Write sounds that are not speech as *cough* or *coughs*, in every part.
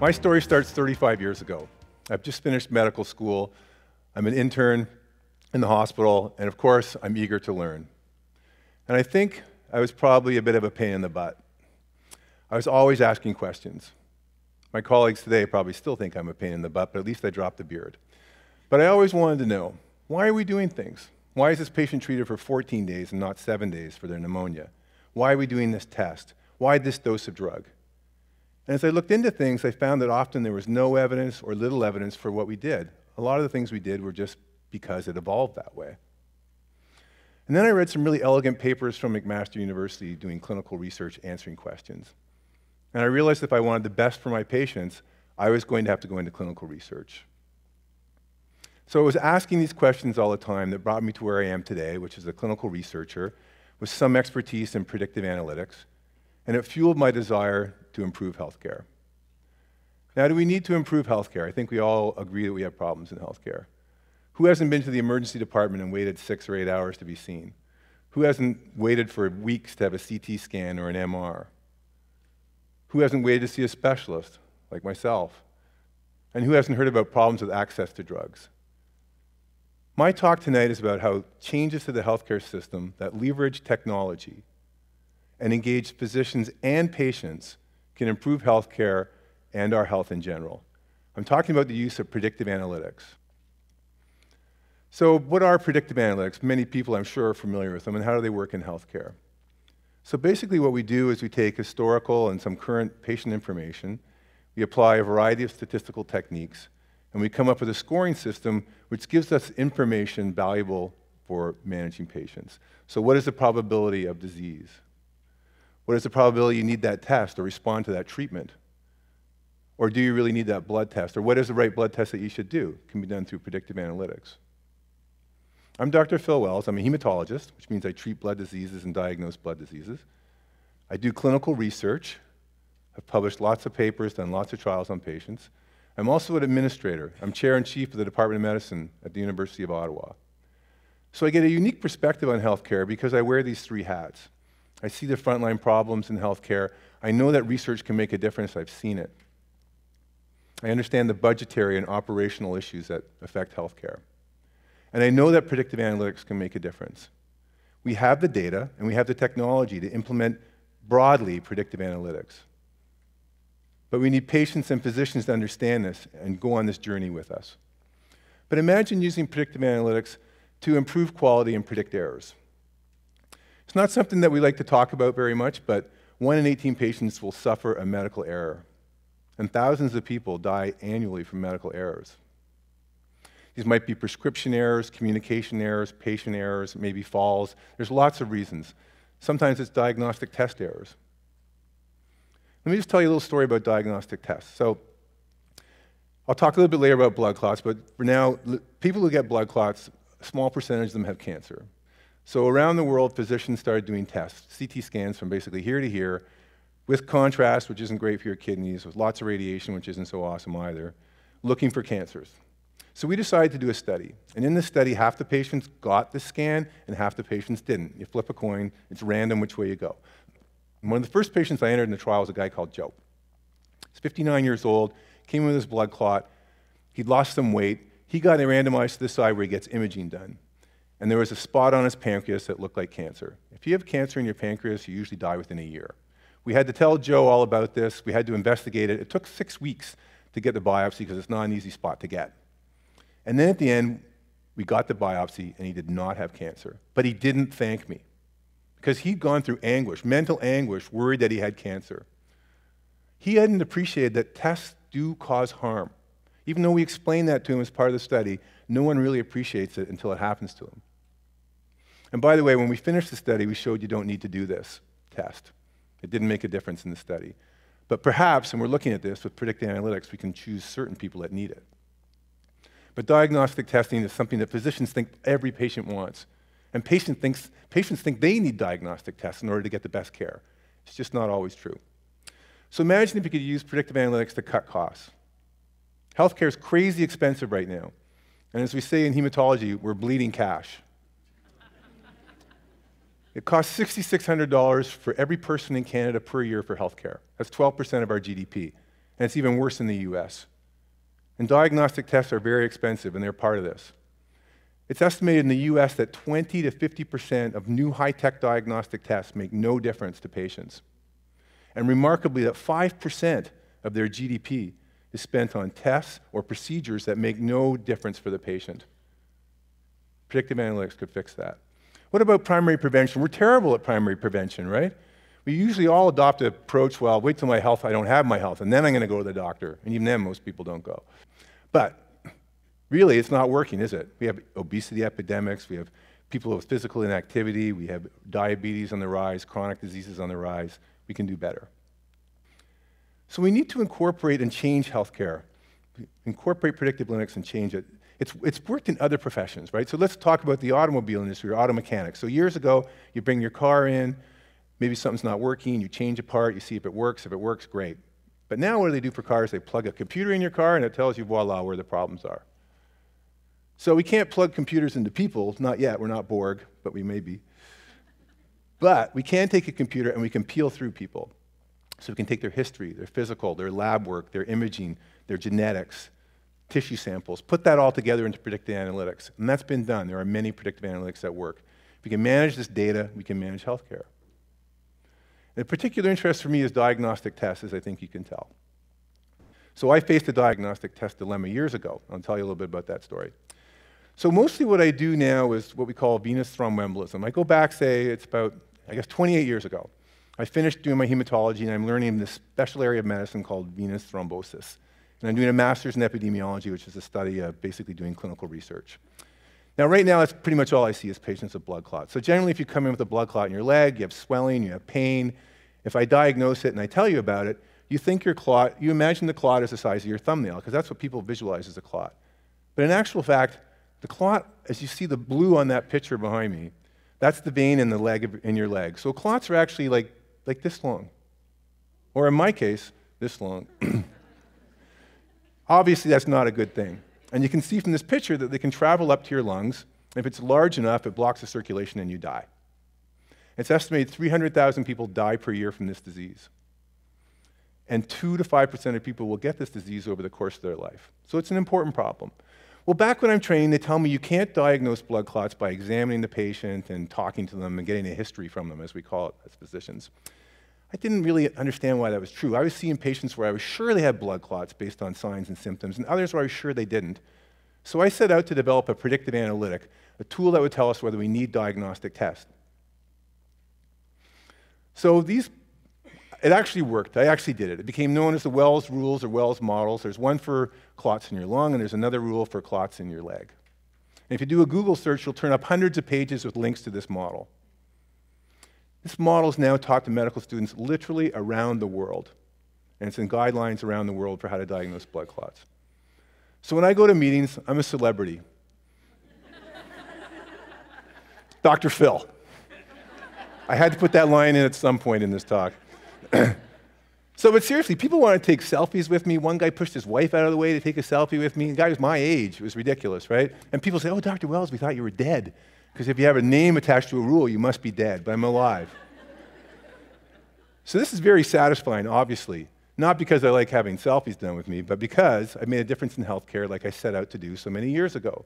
My story starts 35 years ago. I've just finished medical school. I'm an intern in the hospital, and of course, I'm eager to learn. And I think I was probably a bit of a pain in the butt. I was always asking questions. My colleagues today probably still think I'm a pain in the butt, but at least I dropped the beard. But I always wanted to know why are we doing things? Why is this patient treated for 14 days and not seven days for their pneumonia? Why are we doing this test? Why this dose of drug? And as I looked into things, I found that often there was no evidence or little evidence for what we did. A lot of the things we did were just because it evolved that way. And then I read some really elegant papers from McMaster University doing clinical research, answering questions. And I realized if I wanted the best for my patients, I was going to have to go into clinical research. So I was asking these questions all the time that brought me to where I am today, which is a clinical researcher with some expertise in predictive analytics and it fueled my desire to improve healthcare. Now, do we need to improve healthcare? I think we all agree that we have problems in healthcare. Who hasn't been to the emergency department and waited six or eight hours to be seen? Who hasn't waited for weeks to have a CT scan or an MR? Who hasn't waited to see a specialist, like myself? And who hasn't heard about problems with access to drugs? My talk tonight is about how changes to the healthcare system that leverage technology and engage physicians and patients can improve healthcare and our health in general. I'm talking about the use of predictive analytics. So, what are predictive analytics? Many people, I'm sure, are familiar with them, and how do they work in healthcare? So, basically, what we do is we take historical and some current patient information, we apply a variety of statistical techniques, and we come up with a scoring system which gives us information valuable for managing patients. So, what is the probability of disease? What is the probability you need that test or respond to that treatment? Or do you really need that blood test? Or what is the right blood test that you should do? It can be done through predictive analytics. I'm Dr. Phil Wells. I'm a hematologist, which means I treat blood diseases and diagnose blood diseases. I do clinical research. I've published lots of papers, done lots of trials on patients. I'm also an administrator. I'm chair and chief of the Department of Medicine at the University of Ottawa. So I get a unique perspective on healthcare because I wear these three hats. I see the frontline problems in healthcare. I know that research can make a difference. I've seen it. I understand the budgetary and operational issues that affect healthcare. And I know that predictive analytics can make a difference. We have the data and we have the technology to implement broadly predictive analytics. But we need patients and physicians to understand this and go on this journey with us. But imagine using predictive analytics to improve quality and predict errors. It's not something that we like to talk about very much, but 1 in 18 patients will suffer a medical error, and thousands of people die annually from medical errors. These might be prescription errors, communication errors, patient errors, maybe falls. There's lots of reasons. Sometimes it's diagnostic test errors. Let me just tell you a little story about diagnostic tests. So, I'll talk a little bit later about blood clots, but for now, people who get blood clots, a small percentage of them have cancer. So around the world, physicians started doing tests, CT scans from basically here to here, with contrast, which isn't great for your kidneys, with lots of radiation, which isn't so awesome either, looking for cancers. So we decided to do a study. And in this study, half the patients got the scan and half the patients didn't. You flip a coin, it's random which way you go. One of the first patients I entered in the trial was a guy called Joe. He's 59 years old, came in with his blood clot, he'd lost some weight. He got randomized to the side where he gets imaging done and there was a spot on his pancreas that looked like cancer. If you have cancer in your pancreas, you usually die within a year. We had to tell Joe all about this. We had to investigate it. It took six weeks to get the biopsy because it's not an easy spot to get. And then at the end, we got the biopsy, and he did not have cancer. But he didn't thank me because he'd gone through anguish, mental anguish, worried that he had cancer. He hadn't appreciated that tests do cause harm. Even though we explained that to him as part of the study, no one really appreciates it until it happens to him. And by the way, when we finished the study, we showed you don't need to do this test. It didn't make a difference in the study. But perhaps, and we're looking at this with predictive analytics, we can choose certain people that need it. But diagnostic testing is something that physicians think every patient wants. And patient thinks, patients think they need diagnostic tests in order to get the best care. It's just not always true. So imagine if you could use predictive analytics to cut costs. Healthcare is crazy expensive right now. And as we say in hematology, we're bleeding cash. It costs $6,600 for every person in Canada per year for healthcare. That's 12% of our GDP. and it's even worse in the US. And diagnostic tests are very expensive, and they're part of this. It's estimated in the US that 20 to 50% of new high tech diagnostic tests make no difference to patients. And remarkably, that 5% of their GDP is spent on tests or procedures that make no difference for the patient. Predictive analytics could fix that. What about primary prevention? We're terrible at primary prevention, right? We usually all adopt the approach, well, wait till my health, I don't have my health, and then I'm going to go to the doctor. And even then, most people don't go. But really, it's not working, is it? We have obesity epidemics, we have people with physical inactivity, we have diabetes on the rise, chronic diseases on the rise. We can do better. So we need to incorporate and change healthcare, incorporate predictive analytics and change it. It's, it's worked in other professions, right? So let's talk about the automobile industry or auto mechanics. So years ago, you bring your car in, maybe something's not working, you change a part, you see if it works. If it works, great. But now what do they do for cars? They plug a computer in your car and it tells you, voila, where the problems are. So we can't plug computers into people, not yet. We're not Borg, but we may be. But we can take a computer and we can peel through people. So we can take their history, their physical, their lab work, their imaging, their genetics, tissue samples, put that all together into predictive analytics. And that's been done. There are many predictive analytics that work. If we can manage this data, we can manage healthcare. And a particular interest for me is diagnostic tests, as I think you can tell. So I faced a diagnostic test dilemma years ago. I'll tell you a little bit about that story. So mostly what I do now is what we call venous thromboembolism. I go back, say, it's about, I guess, 28 years ago. I finished doing my hematology and I'm learning this special area of medicine called venous thrombosis. And I'm doing a master's in epidemiology, which is a study of basically doing clinical research. Now, right now, that's pretty much all I see is patients with blood clots. So generally, if you come in with a blood clot in your leg, you have swelling, you have pain. If I diagnose it and I tell you about it, you think your clot, you imagine the clot is the size of your thumbnail, because that's what people visualize as a clot. But in actual fact, the clot, as you see the blue on that picture behind me, that's the vein in the leg in your leg. So clots are actually like, like this long. Or in my case, this long. *clears throat* Obviously, that's not a good thing. And you can see from this picture that they can travel up to your lungs. If it's large enough, it blocks the circulation and you die. It's estimated 300,000 people die per year from this disease. And 2 to 5% of people will get this disease over the course of their life. So it's an important problem. Well, back when I'm training, they tell me you can't diagnose blood clots by examining the patient and talking to them and getting a history from them, as we call it as physicians. I didn't really understand why that was true. I was seeing patients where I was sure they had blood clots based on signs and symptoms, and others where I was sure they didn't. So I set out to develop a predictive analytic, a tool that would tell us whether we need diagnostic tests. So these, it actually worked. I actually did it. It became known as the Wells rules or Wells models. There's one for clots in your lung, and there's another rule for clots in your leg. And if you do a Google search, you'll turn up hundreds of pages with links to this model. This model is now taught to medical students literally around the world, and it's in guidelines around the world for how to diagnose blood clots. So when I go to meetings, I'm a celebrity. *laughs* Dr. Phil. I had to put that line in at some point in this talk. *clears throat* so, but seriously, people want to take selfies with me. One guy pushed his wife out of the way to take a selfie with me. The guy was my age. It was ridiculous, right? And people say, Oh, Dr. Wells, we thought you were dead. Because if you have a name attached to a rule, you must be dead, but I'm alive. so this is very satisfying, obviously. Not because I like having selfies done with me, but because I made a difference in healthcare like I set out to do so many years ago.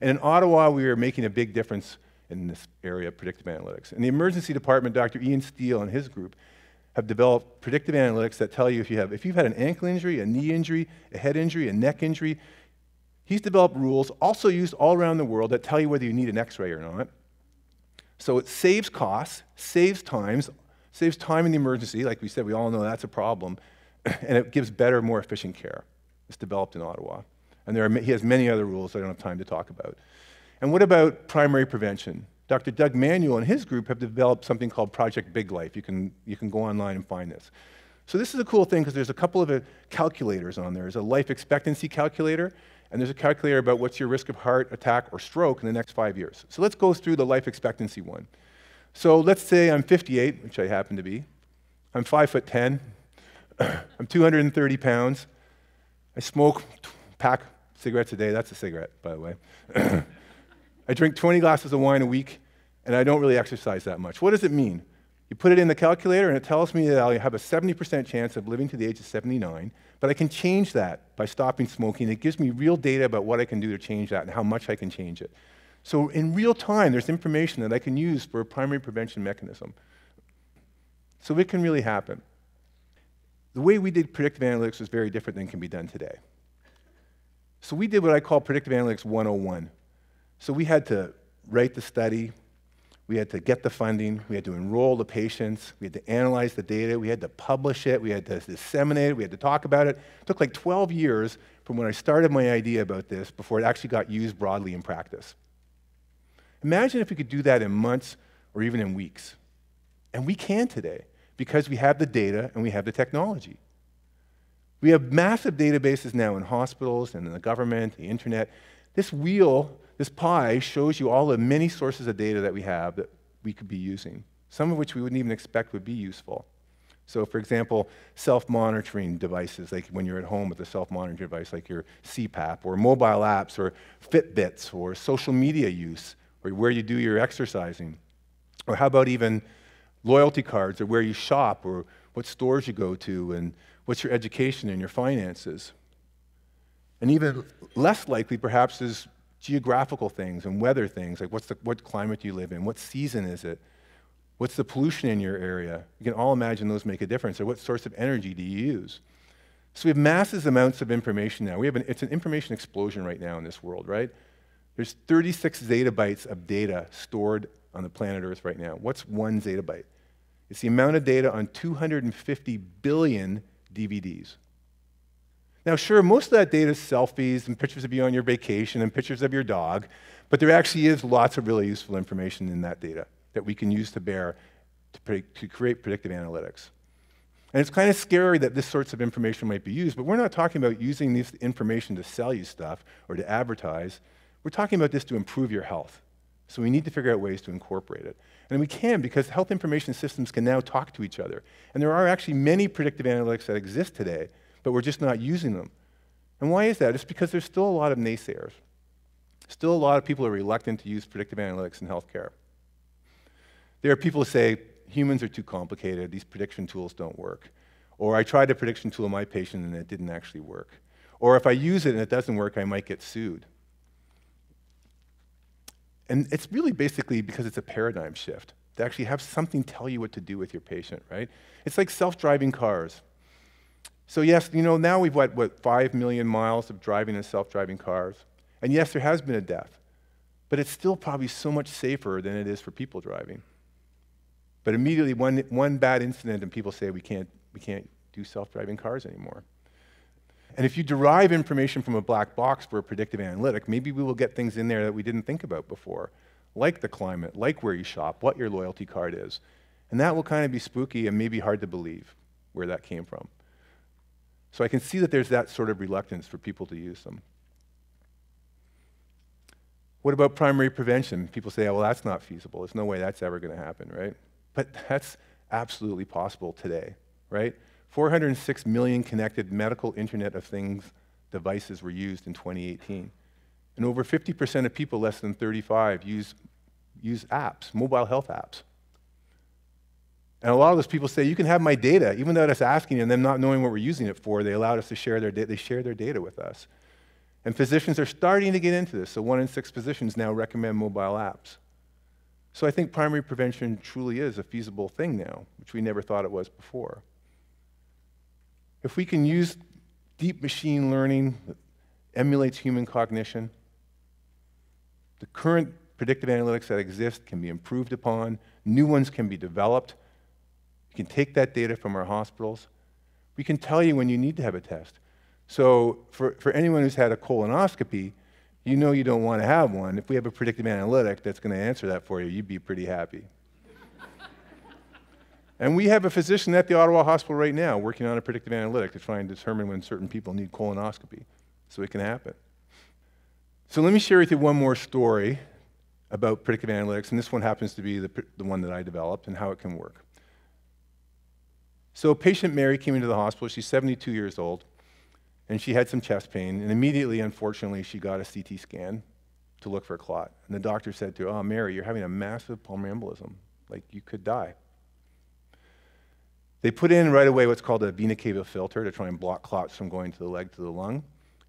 And in Ottawa, we are making a big difference in this area of predictive analytics. In the emergency department, Dr. Ian Stiell and his group have developed predictive analytics that tell you if you have if you've had an ankle injury, a knee injury, a head injury, a neck injury, He's developed rules, also used all around the world, that tell you whether you need an x ray or not. So it saves costs, saves times, saves time in the emergency. Like we said, we all know that's a problem. *clears throat* And it gives better, more efficient care. It's developed in Ottawa. And there are, he has many other rules I don't have time to talk about. And what about primary prevention? Dr. Doug Manuel and his group have developed something called Project Big Life. You can, you can go online and find this. So this is a cool thing because there's a couple of uh, calculators on there. There's a life expectancy calculator, and there's a calculator about what's your risk of heart attack or stroke in the next five years. So let's go through the life expectancy one. So let's say I'm 58, which I happen to be. I'm 5 foot 10. *coughs* I'm 230 pounds. I smoke pack cigarettes a day. That's a cigarette, by the way. *coughs* I drink 20 glasses of wine a week, and I don't really exercise that much. What does it mean? You put it in the calculator, and it tells me that I'll have a 70% chance of living to the age of 79, but I can change that by stopping smoking. It gives me real data about what I can do to change that and how much I can change it. So, in real time, there's information that I can use for a primary prevention mechanism. So, it can really happen. The way we did predictive analytics was very different than can be done today. So, we did what I call predictive analytics 101. So, we had to write the study, we had to get the funding, we had to enroll the patients, we had to analyze the data, we had to publish it, we had to disseminate it, we had to talk about it. It took like 12 years from when I started my idea about this before it actually got used broadly in practice. Imagine if we could do that in months or even in weeks. And we can today because we have the data and we have the technology. We have massive databases now in hospitals and in the government, the internet. This wheel this pie shows you all the many sources of data that we have that we could be using, some of which we wouldn't even expect would be useful. So, for example, self monitoring devices, like when you're at home with a self monitoring device like your CPAP, or mobile apps, or Fitbits, or social media use, or where you do your exercising. Or how about even loyalty cards, or where you shop, or what stores you go to, and what's your education and your finances. And even less likely, perhaps, is geographical things and weather things, like what's the, what climate do you live in? What season is it? What's the pollution in your area? You can all imagine those make a difference. Or what source of energy do you use? So we have massive amounts of information now. We have an, it's an information explosion right now in this world, right? There's 36 zettabytes of data stored on the planet Earth right now. What's one zettabyte? It's the amount of data on 250 billion DVDs. Now, sure, most of that data is selfies and pictures of you on your vacation and pictures of your dog, but there actually is lots of really useful information in that data that we can use to bear to, predict, to create predictive analytics. And it's kind of scary that this sorts of information might be used, but we're not talking about using this information to sell you stuff or to advertise. We're talking about this to improve your health. So we need to figure out ways to incorporate it. And we can because health information systems can now talk to each other. And there are actually many predictive analytics that exist today but we're just not using them. And why is that? It's because there's still a lot of naysayers. Still a lot of people are reluctant to use predictive analytics in healthcare. There are people who say humans are too complicated, these prediction tools don't work. Or I tried a prediction tool on my patient and it didn't actually work. Or if I use it and it doesn't work, I might get sued. And it's really basically because it's a paradigm shift to actually have something tell you what to do with your patient, right? It's like self driving cars. So, yes, you know, now we've what, what, 5 million miles of driving in self driving cars. And yes, there has been a death, but it's still probably so much safer than it is for people driving. But immediately, one, one bad incident, and people say we can't, we can't do self driving cars anymore. And if you derive information from a black box for a predictive analytic, maybe we will get things in there that we didn't think about before, like the climate, like where you shop, what your loyalty card is. And that will kind of be spooky and maybe hard to believe where that came from. So I can see that there's that sort of reluctance for people to use them. What about primary prevention? People say, oh, well, that's not feasible. There's no way that's ever going to happen, right? But that's absolutely possible today, right? 406 million connected medical Internet of Things devices were used in 2018. And over 50% of people less than 35 use, use apps, mobile health apps. And a lot of those people say, you can have my data, even though it's asking and them not knowing what we're using it for, they allowed us to share their data. They share their data with us. And physicians are starting to get into this. So one in six physicians now recommend mobile apps. So I think primary prevention truly is a feasible thing now, which we never thought it was before. If we can use deep machine learning that emulates human cognition, the current predictive analytics that exist can be improved upon, new ones can be developed, can take that data from our hospitals. We can tell you when you need to have a test. So for, for anyone who's had a colonoscopy, you know you don't want to have one. If we have a predictive analytic that's going to answer that for you, you'd be pretty happy. *laughs* and we have a physician at the Ottawa Hospital right now working on a predictive analytic to try and determine when certain people need colonoscopy so it can happen. So let me share with you one more story about predictive analytics, and this one happens to be the, the one that I developed and how it can work. So patient Mary came into the hospital. She's 72 years old, and she had some chest pain. And immediately, unfortunately, she got a CT scan to look for a clot. And the doctor said to her, Oh, Mary, you're having a massive pulmonary embolism. Like, you could die. They put in right away what's called a vena cava filter to try and block clots from going to the leg to the lung.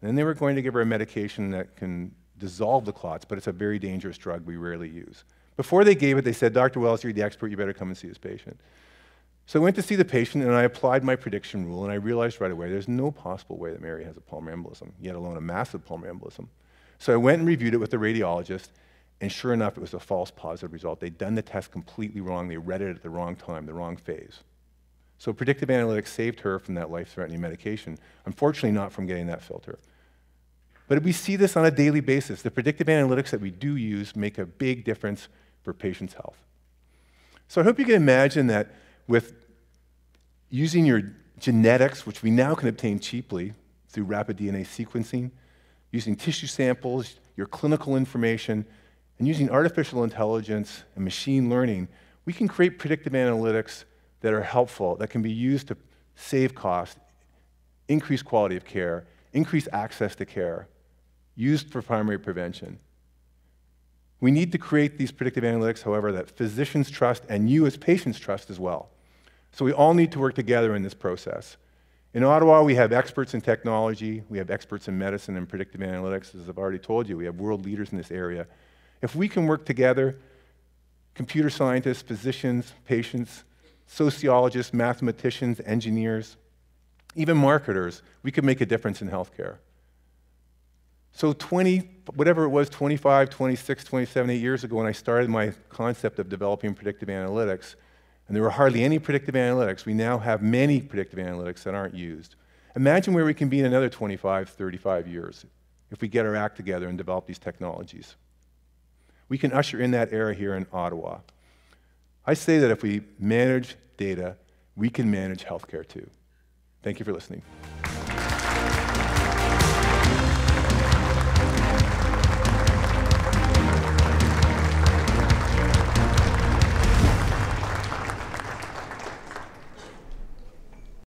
And then they were going to give her a medication that can dissolve the clots, but it's a very dangerous drug we rarely use. Before they gave it, they said, Dr. Wells, you're the expert, you better come and see this patient. So I went to see the patient and I applied my prediction rule, and I realized right away there's no possible way that Mary has a pulmonary embolism, yet alone a massive pulmonary embolism. So I went and reviewed it with the radiologist, and sure enough, it was a false positive result. They'd done the test completely wrong. They read it at the wrong time, the wrong phase. So predictive analytics saved her from that life-threatening medication. Unfortunately, not from getting that filter. But we see this on a daily basis. The predictive analytics that we do use make a big difference for patients' health. So I hope you can imagine that with using your genetics, which we now can obtain cheaply through rapid DNA sequencing, using tissue samples, your clinical information, and using artificial intelligence and machine learning, we can create predictive analytics that are helpful, that can be used to save cost, increase quality of care, increase access to care, used for primary prevention. We need to create these predictive analytics, however, that physicians trust and you as patients trust as well. So we all need to work together in this process. In Ottawa, we have experts in technology, we have experts in medicine and predictive analytics. As I've already told you, we have world leaders in this area. If we can work together, computer scientists, physicians, patients, sociologists, mathematicians, engineers, even marketers, we could make a difference in healthcare. So 20, whatever it was, 25, 26, 27, 8 years ago when I started my concept of developing predictive analytics, and there were hardly any predictive analytics, we now have many predictive analytics that aren't used. Imagine where we can be in another 25, 35 years if we get our act together and develop these technologies. We can usher in that era here in Ottawa. I say that if we manage data, we can manage healthcare too. Thank you for listening.